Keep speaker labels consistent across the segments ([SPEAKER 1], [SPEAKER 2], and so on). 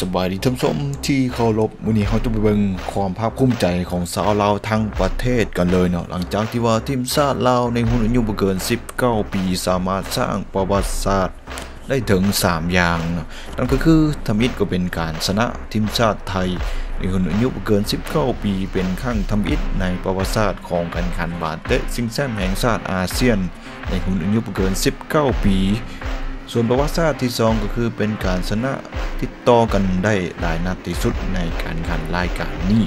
[SPEAKER 1] สบายดีท่านผู้ชมที่เคารพมื้อนี้เราจะไปเบิ่งความภาคภูมิใจของสาวลาวทั้งประเทศกันเลยเนาะหลังจากที่ว่าทีมชาติลาวในรุ่นอายุบ่เกิน 19 ปีสามารถสร้างประวัติศาสตร์ได้ถึง 3 อย่างนะนั่นก็คือทำอิฐก็เป็นการชนะทีมชาติไทยในรุ่นอายุบ่เกิน 19 ปีเป็นครั้งทำอิฐในประวัติศาสตร์ของการแข่งขันบาสเตะซิงแซมแห่งชาติอาเซียน ในรุ่นอายุบ่เกิน 19 ปี ส่วนประวัติศาสตร์ที่ 2 ก็คือเป็นการชนะติดต่อกันได้หลายนัดที่สุดในการขันรายการนี้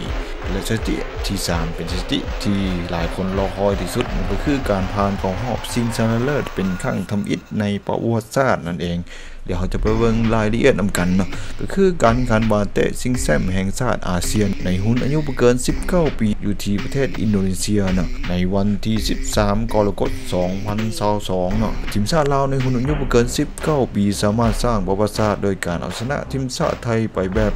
[SPEAKER 1] และสถิติที่ 3 เป็นสถิติที่หลายคนรอคอยที่สุดก็คือการผ่านของหอบซิงชนะเลิศเป็นครั้งทำอิฐในประวัติศาสตร์นั่นเอง เดี๋ยวเราจะไปเบิ่งรายละเอียดนำกันเนาะก็คือการแข่งขันบาเตะซิงแซมแห่งชาติอาเซียน ในหุ้นอายุบ่เกิน 19 ปีอยู่ที่ประเทศอินโดนีเซียเนาะในวันที่ 13 กรกฎาคม 2022เนาะทีมชาติลาวในหุ้นอายุบ่เกิน 19 ปี สามารถสร้างประวัติศาสตร์โดยการเอาชนะทีมชาติไทยไปแบบ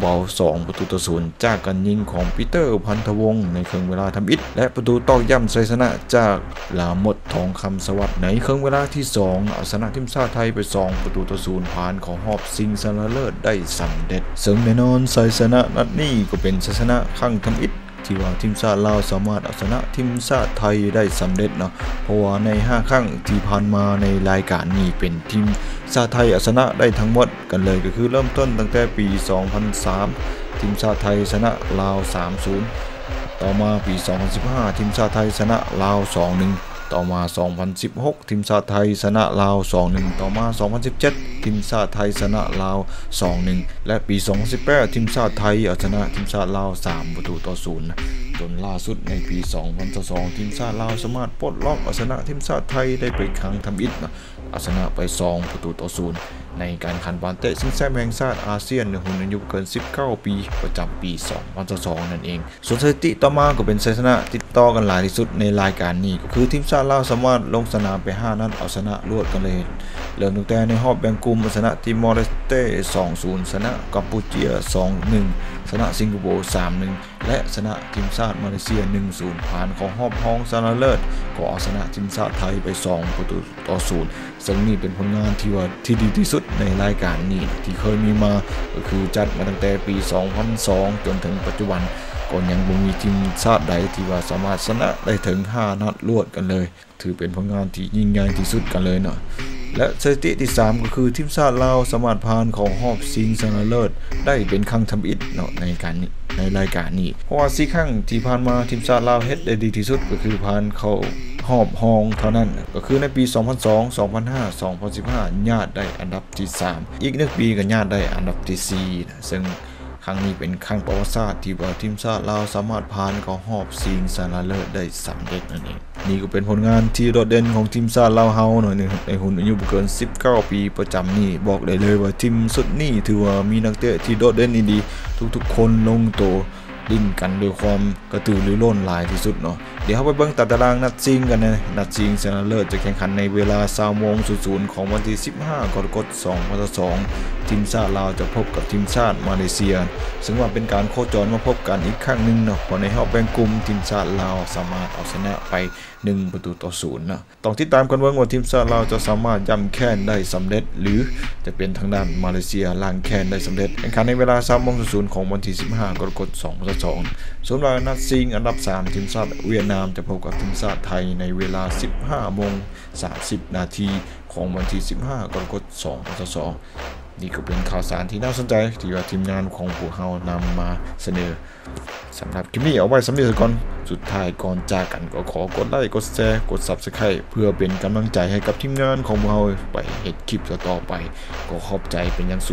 [SPEAKER 1] เบาๆ 2 ประตูต่อศูนย์จากการยิงของปีเตอร์พันธวงศ์ในครึ่งเวลาทำอิฐและประตูตอกย้ำชัยชนะจากลาหมดทองคำสวัสดิ์ในครึ่งเวลาที่ 2 เอาชนะทีมชาติไทยไป 2 ประตูต่อศูนย์ผ่านของหอบซิงชนะเลิศได้สำเร็จซึ่งแน่นอนชัยชนะนัดนี้ก็เป็นชัยชนะครั้งทำอิฐ ที่ว่าทีมชาติลาวสามารถเอาชนะทีมชาติไทยได้สำเร็จเนาะเพราะว่าใน 5 ครั้งที่ผ่านมาในรายการนี้เป็นทีมชาติไทยเอาชนะได้ทั้งหมดกันเลยก็คือเริ่มต้นตั้งแต่ปี 2003 ทีมชาติไทยชนะลาว 3-0 ต่อมาปี 2015 ทีมชาติไทยชนะลาว 2-1 ต่อมา 2016 ทีมชาติไทยชนะลาว 2-1 ต่อมา 2017 ทีมชาติไทยชนะลาว 2-1 และปี 2018 ทีมชาติไทยเอาชนะทีมชาติลาว 3 ประตูต่อ 0 จนล่าสุดในปี 2022ทีมชาติลาวสามารถปลดล็อกอาชนะทีมชาติไทยได้ไปครั้งทำอิฐนะอาชนะไป 2 ประตูต่อ0ในการแข่งขันบอลเตะซิงแซมแห่งชาติอาเซียนในหุ่นอายุเกิน 19 ปี ประจำปี 2022 นั่นเอง ส่วนสถิติต่อมาก็เป็นชัยชนะติดต่อกันหลายที่สุดในรายการนี้ก็คือทีมชาติลาวสามารถลงสนามไป 5 นัดเอาชนะรวดกันเลย เริ่มตั้งแต่ในรอบแบ่งกลุ่มชนะทีมอร์เลสเต้2-0ชนะกัมพูเชีย 2-1ชนะสิงคโปร์3-1 และชนะทีมชาติมาเลเซีย 1-0 ผ่านของรอบห้องชนะเลิศก็เอาชนะทีมชาติไทยไป 2 ประตูต่อ0ซึ่งนี่เป็นผลงานที่ว่าที่ดีที่สุดในรายการนี้ที่เคยมีมาก็คือจัดมาตั้งแต่ปี 2002 จนถึงปัจจุบันก็ยังบ่มีทีมชาติใดที่ว่าสามารถชนะได้ถึง 5 นัดรวดกันเลย ถือเป็นผลงานที่ยิ่งใหญ่ที่สุดกันเลยเนาะ และสถิติที่ 3 ก็คือทีมชาติลาวสามารถผ่านของรอบชิงชนะเลิศได้เป็นครั้งทำอิฐเนาะในการนี้ในรายการนี้ เพราะว่าสี่ครั้งที่ผ่านมาทีมชาติลาวเฮ็ดได้ดีที่สุดก็คือผ่านเขารอบฮองเท่านั้น ก็คือในปี 2002 2005 2015 ญาติได้อันดับที่ 3 อีกหนึ่งปีก็ญาติได้อันดับที่4ซึ่ง ครั้งนี้เป็นครั้งประวัติศาสตร์ที่ว่าทีมชาติเราสามารถผ่านเข้าหอบชิงชนะเลิศได้สำเร็จนั่นเองนี่ก็เป็นผลงานที่โดดเด่นของทีมชาติเราเฮาหน่อยหนึงในหุ่นอายุเกิน 19 ปีประจำนี่บอกได้เลยว่าทีมสุดนี่ถือว่ามีนักเตะที่โดดเด่นดีๆทุกๆ คนลงโตวดิ้นกันด้วยความกระตือรือร้นหลายที่สุดเนาะ เดี๋ยวเราไปเบิ่งตารางนัดชิงกันนะนัดชิงชนะเลิศจะแข่งขันในเวลา20โมง00ของวันที่ 15 กรกฎาคม2022ทีมชาติลาวจะพบกับทีมชาติมาเลเซีย ซึ่งว่าเป็นการโคจรมาพบกันอีกครั้งหนึ่งเนาะเพราะในรอบแบ่งกลุ่มทีมชาติลาวสามารถเอาชนะไป 1 ประตูต่อศูนย์นะต้องติดตามกันเบิ่งว่าทีมชาติลาวจะสามารถย่ำแค้นได้สำเร็จ หรือจะเป็นทางด้านมาเลเซียล้างแค้นได้สำเร็จแข่งขันในเวลา3โมง00ของวันที่ 15 กรกฎาคม2022ส่วนว่านัดชิงอันดับ 3 ทีมชาติเวียดนามจะพบกับทีมชาติไทยในเวลา 15โมง30 นาทีของวันที่ 15 กรกฎาคม2022นี่ก็เป็นข่าวสารที่น่าสนใจ ที่ว่าทีมงานของพวกเรานำมาเสนอสำหรับคลิปนี้เอาไว้สำหรับก่อนสุดท้ายก่อนจากกันก็ขอกดไลค์กดแชร์กด Subscribe เพื่อเป็นกำลังใจให้กับทีมงานของพวกเราไปเฮ็ดคลิปต่อไป ก็ขอบใจเป็นอย่างสูง